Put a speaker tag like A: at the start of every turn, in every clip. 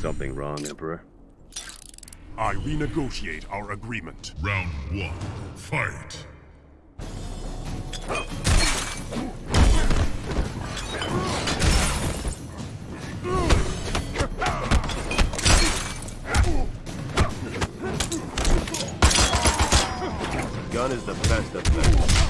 A: Something wrong, Emperor?
B: I renegotiate our agreement.
C: Round one, fight!
A: Gun is the best of them.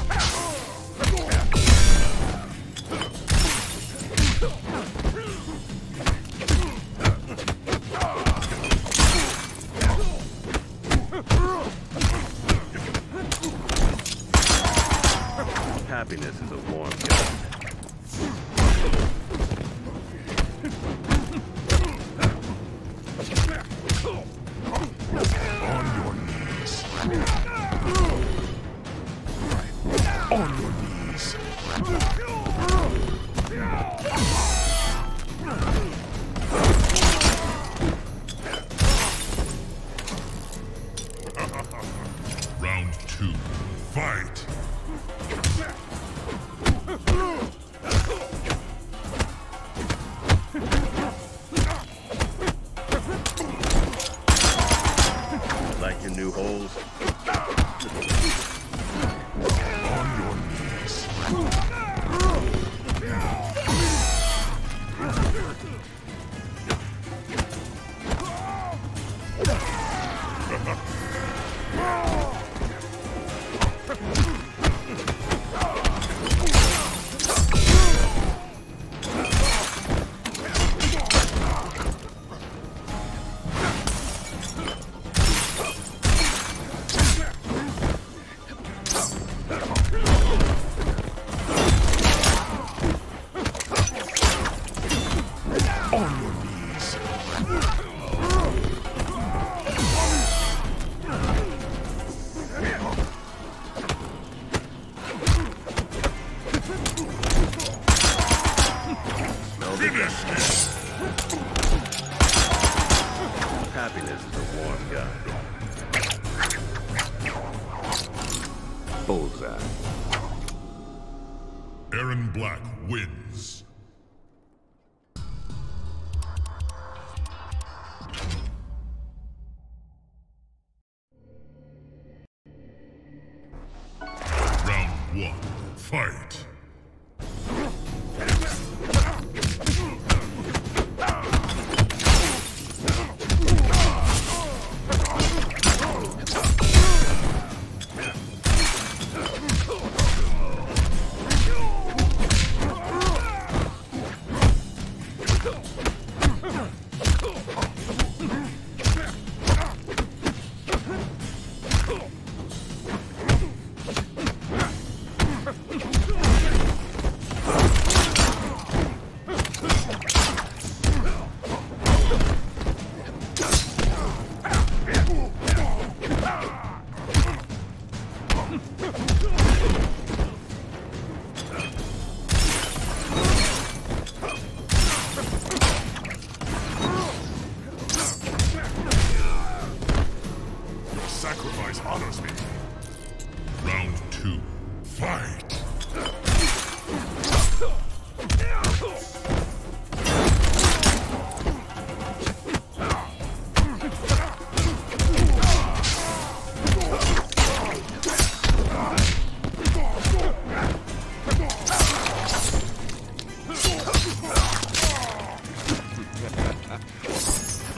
C: One, fight!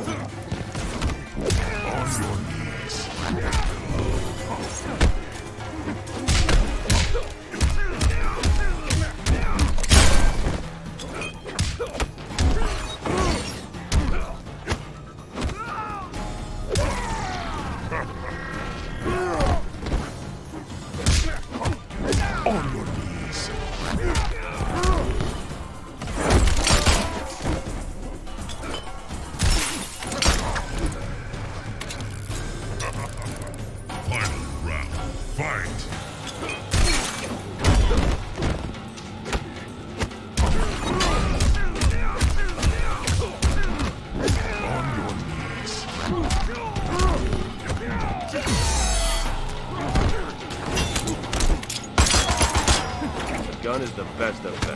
C: あ!
A: That's dope.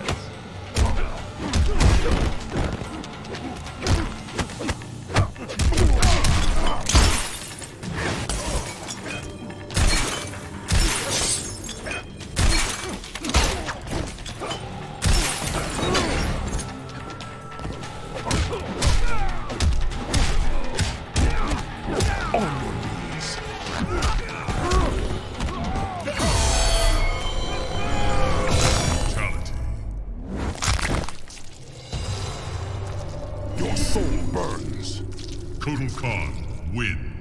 A: soul burns.
C: Kotal Kahn wins.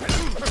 A: punishment.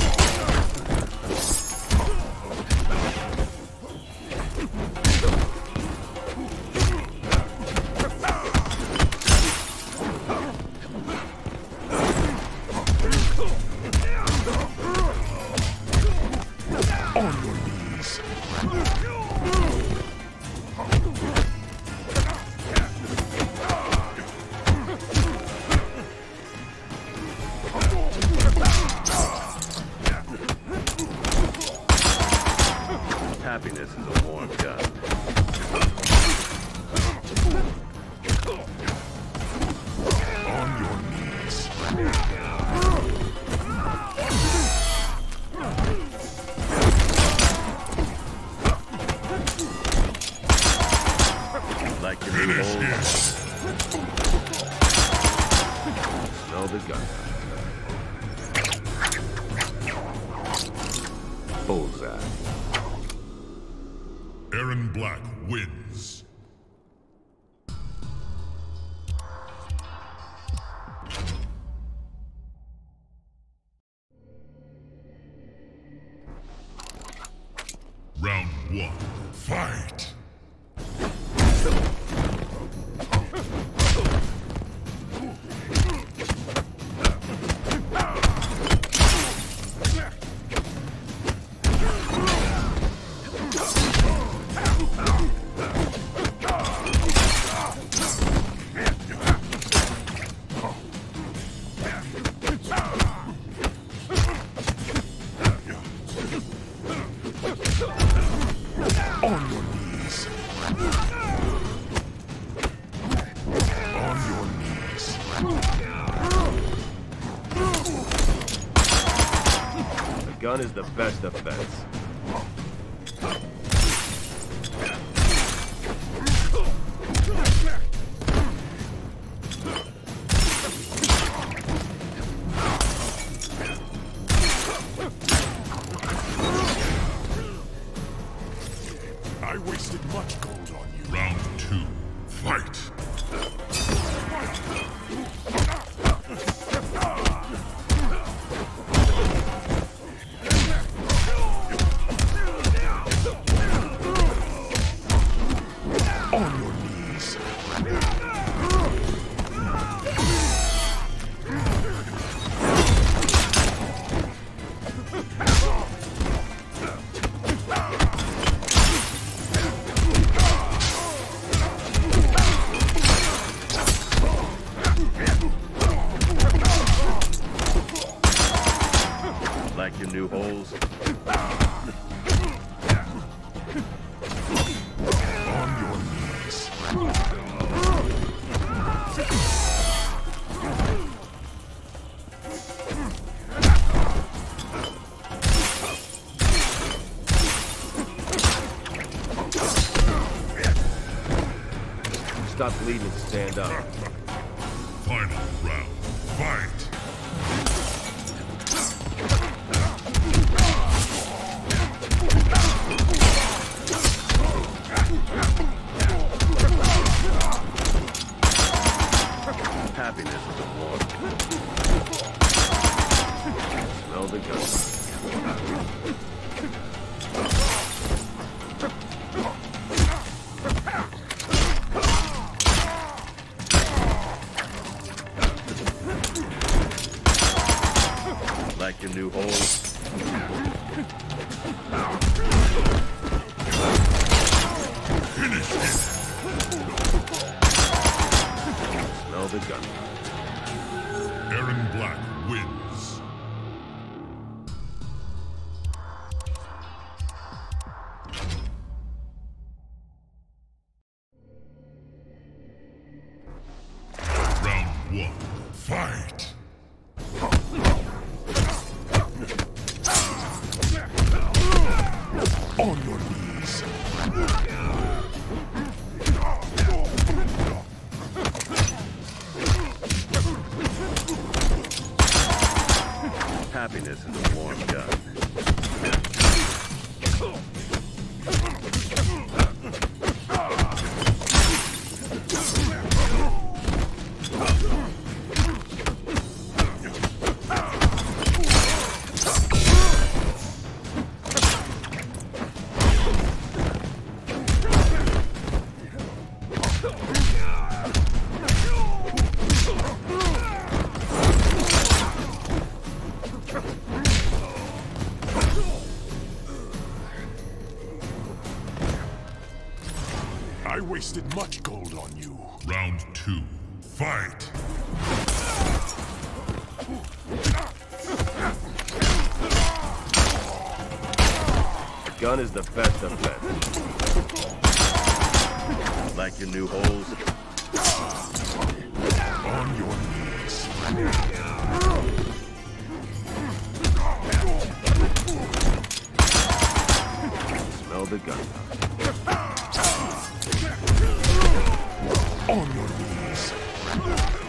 A: gun is the best defense. stop bleeding to stand up. another gun.
C: Erron Black wins. Fight!
A: Gun is the best defense. Like your new holes?
B: On your knees.
A: Smell the gun.
B: On your knees.
A: Ugh.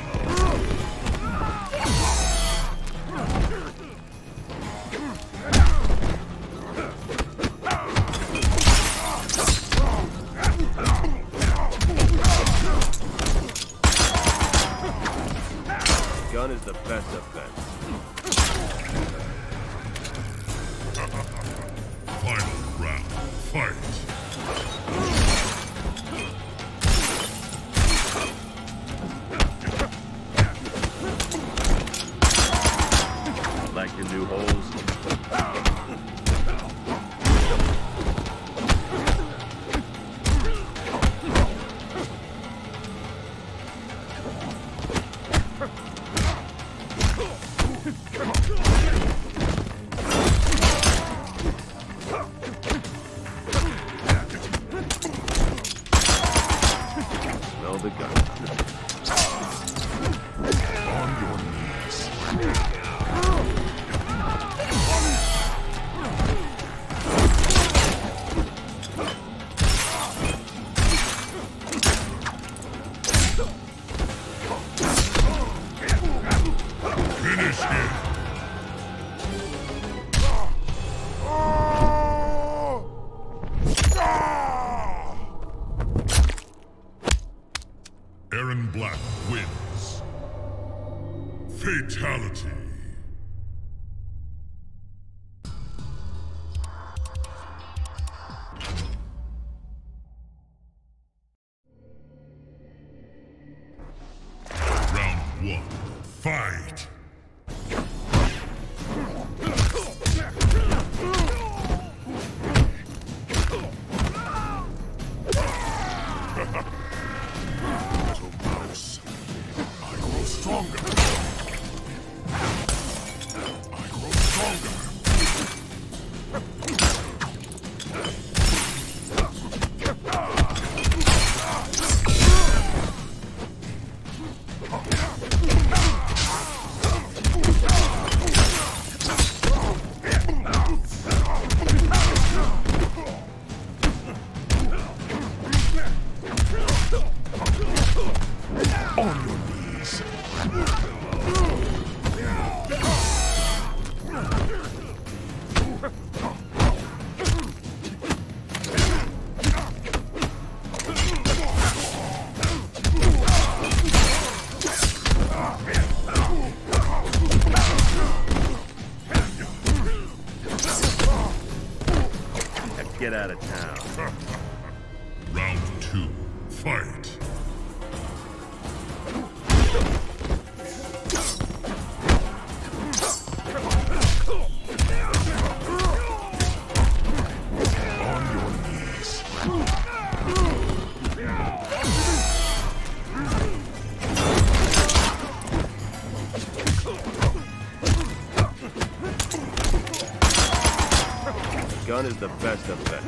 A: gun is the best of them.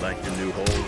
A: Like the new
B: hole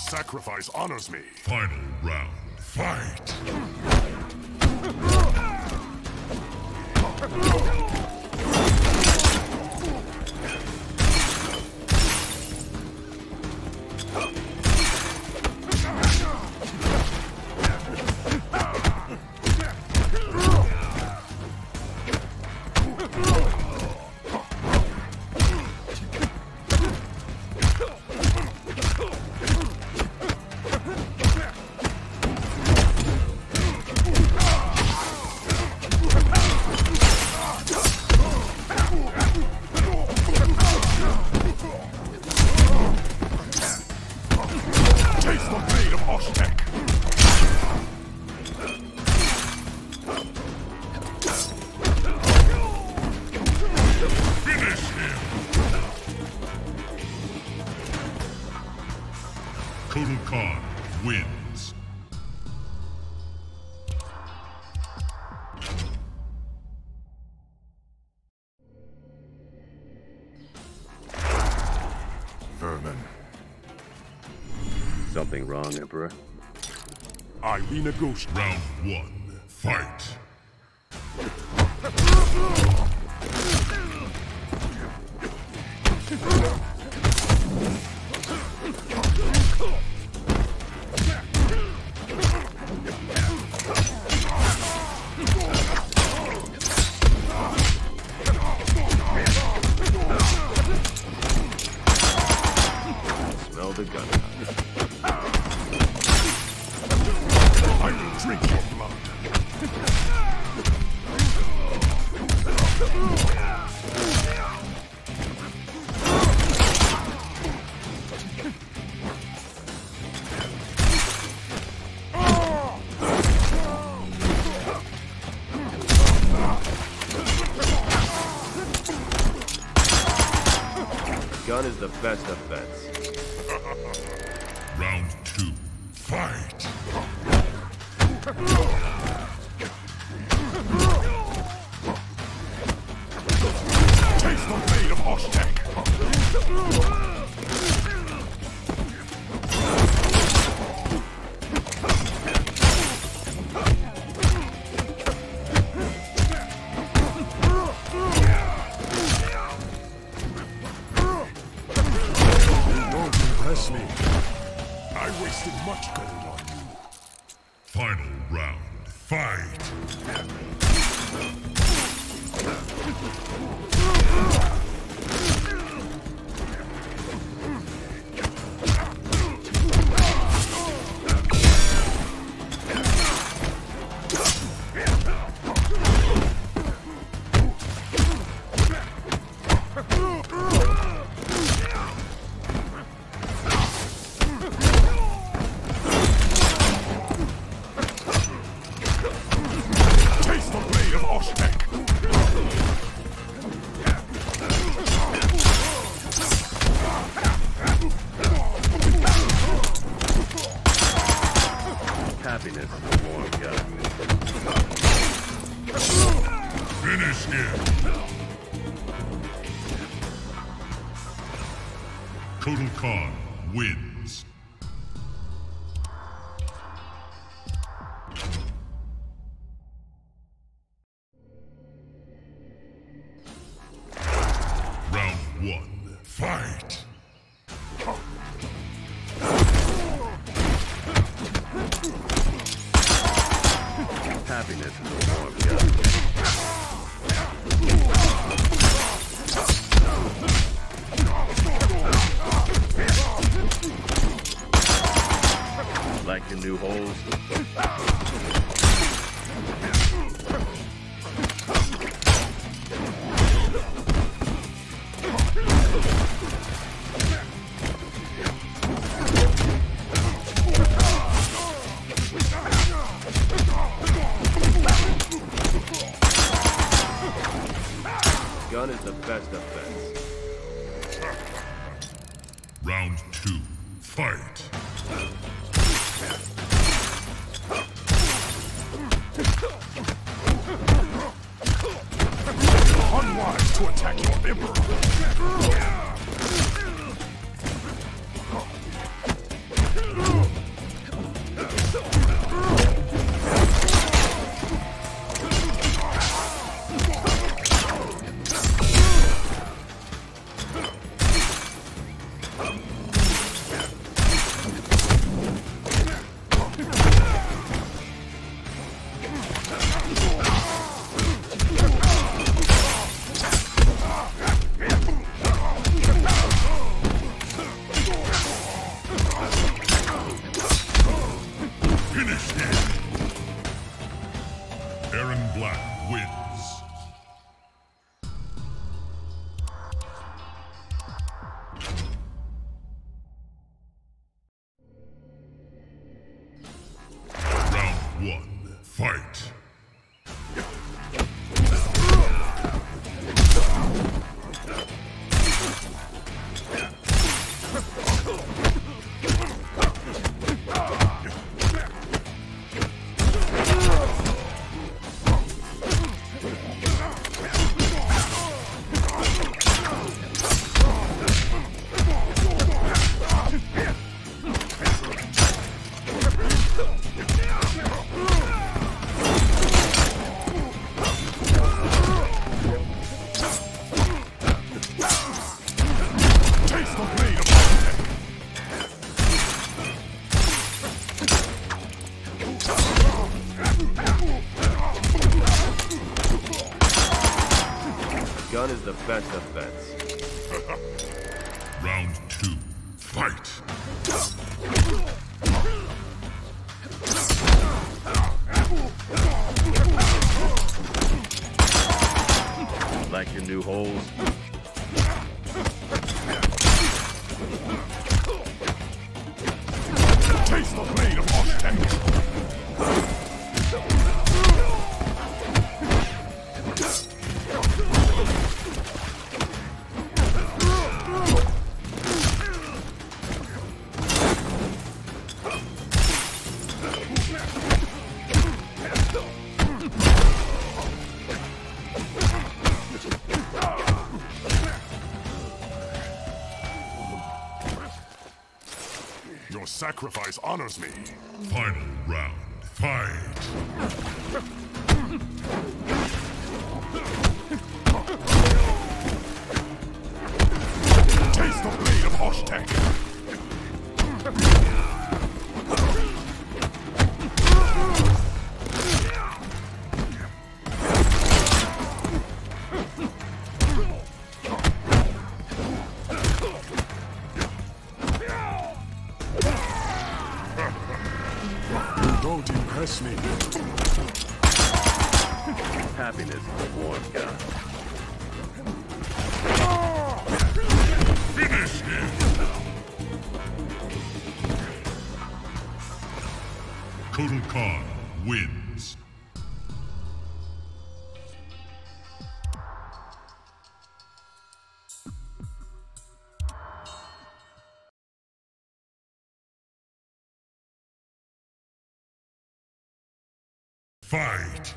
B: sacrifice honors me.
C: Final round. Fight!
A: something wrong, Emperor.
B: I renegotiate.
C: Round
A: Best
B: of. much gold on you.
C: Final round. Fight!
A: New
C: Hole Erron Black wins.
B: better. Sacrifice honors me.
C: Final round. Fight!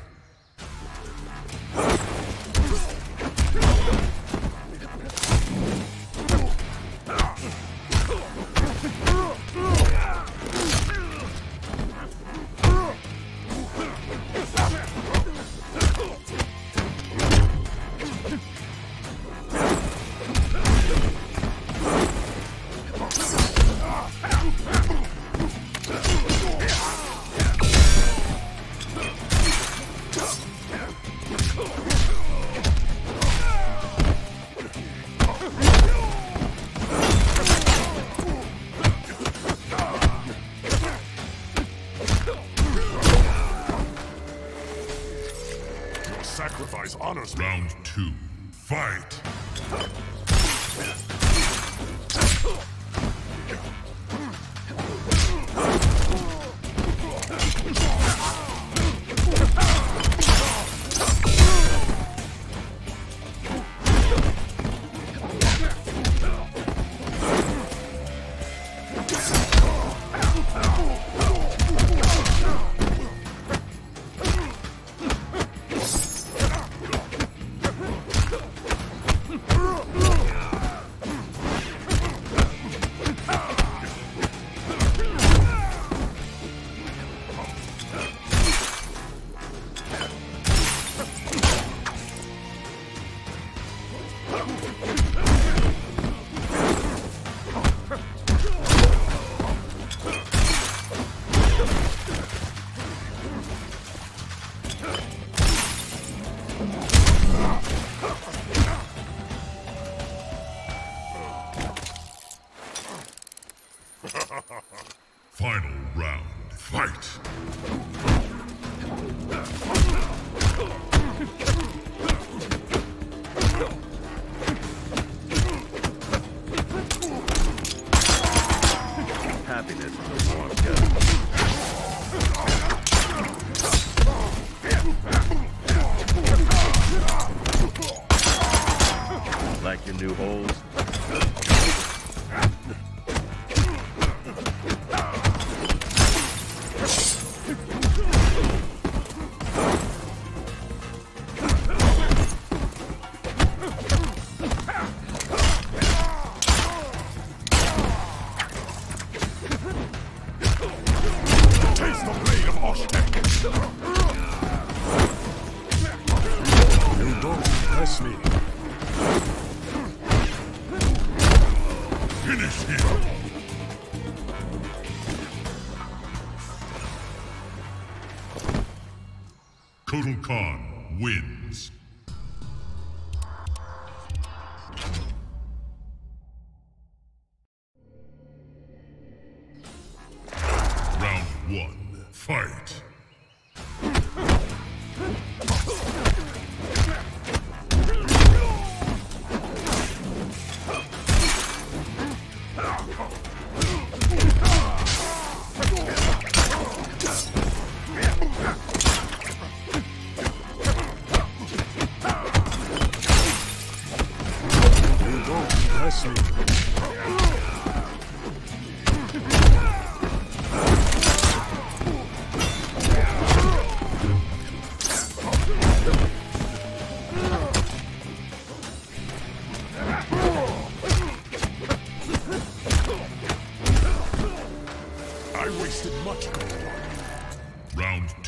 C: Round two. Fight!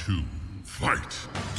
C: Two, fight!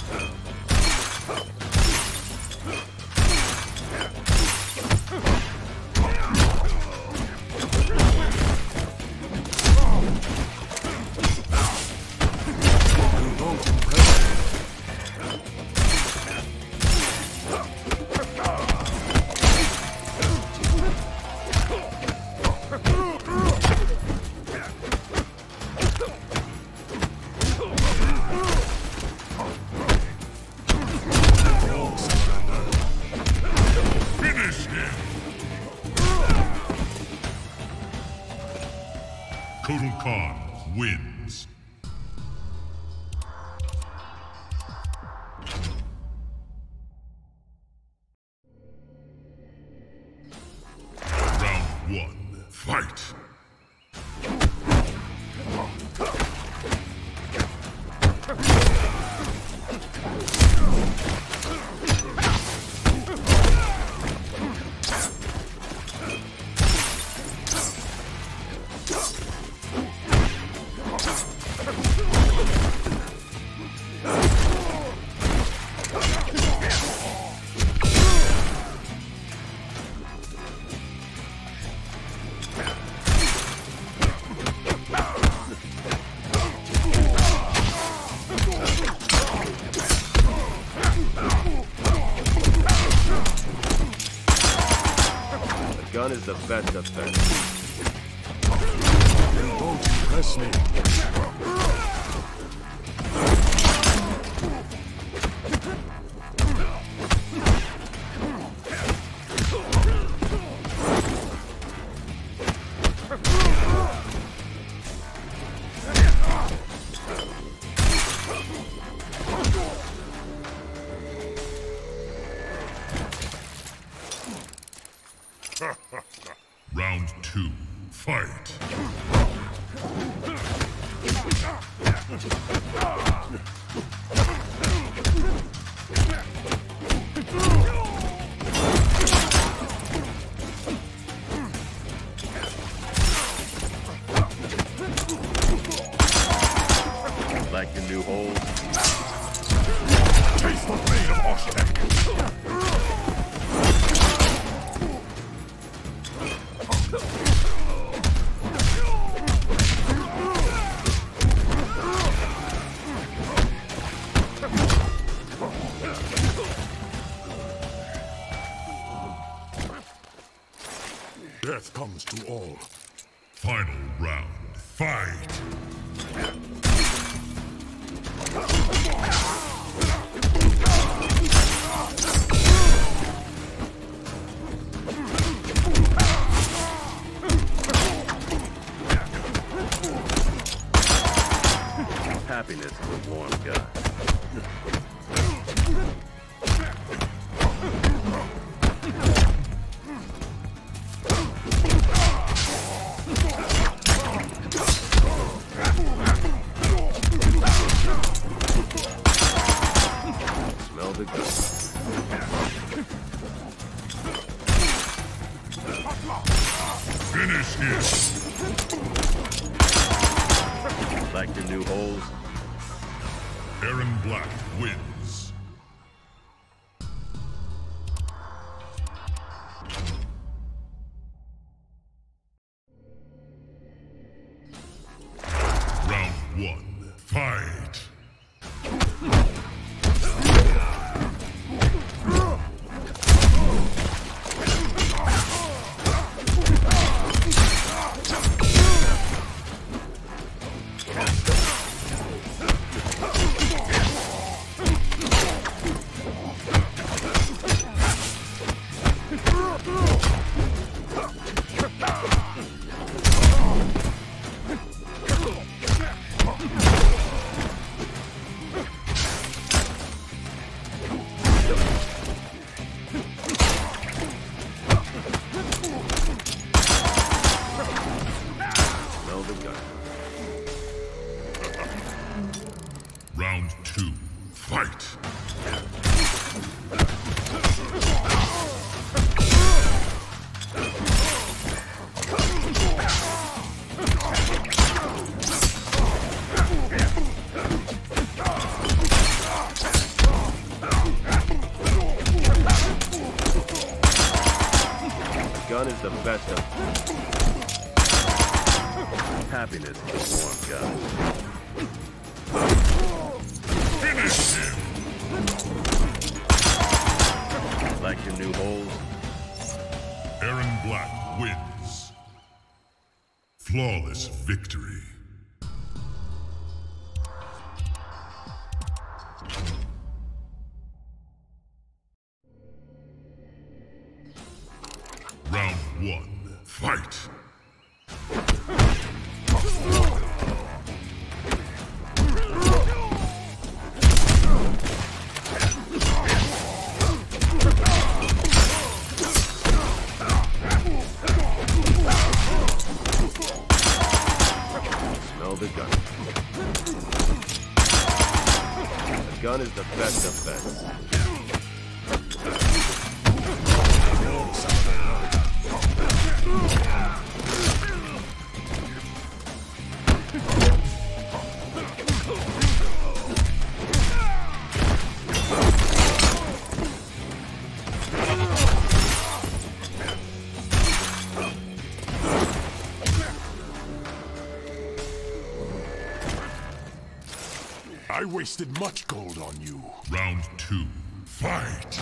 A: Is the best defense.
B: Don't impress me. Death comes to all.
C: Final round, fight!
A: Happiness is a warm gun. Gun
C: Round one, fight!
A: Smell the gun. The gun is the best defense.
B: Wasted much gold on you.
C: Round two, fight!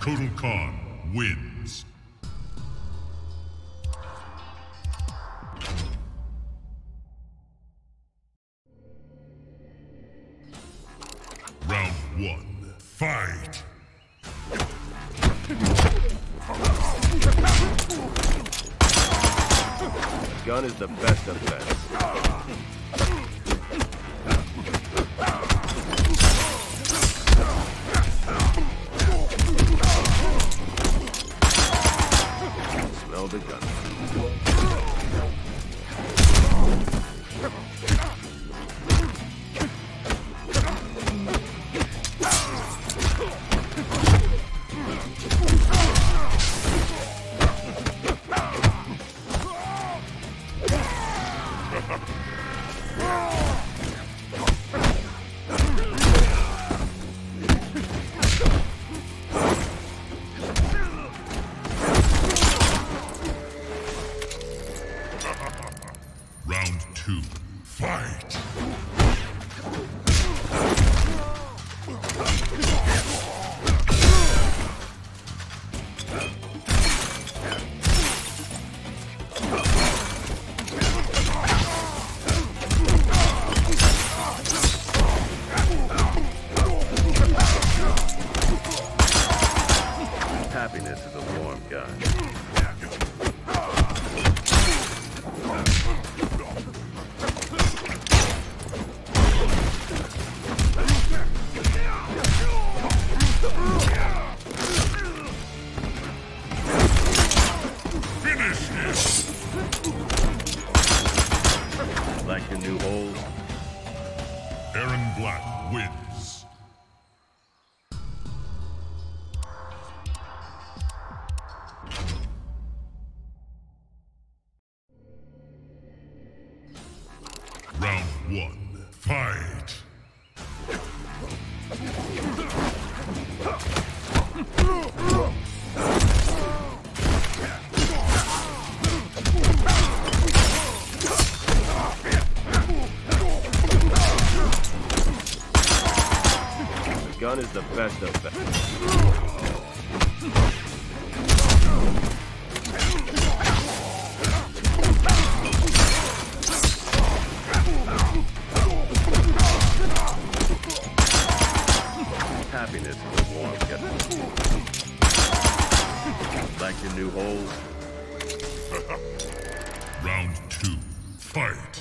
C: Kotal Kahn wins. Round one, fight!
A: Gun is the best defense. The best of. Happiness a warm gift. Like your new holes?
C: Round two. Fight.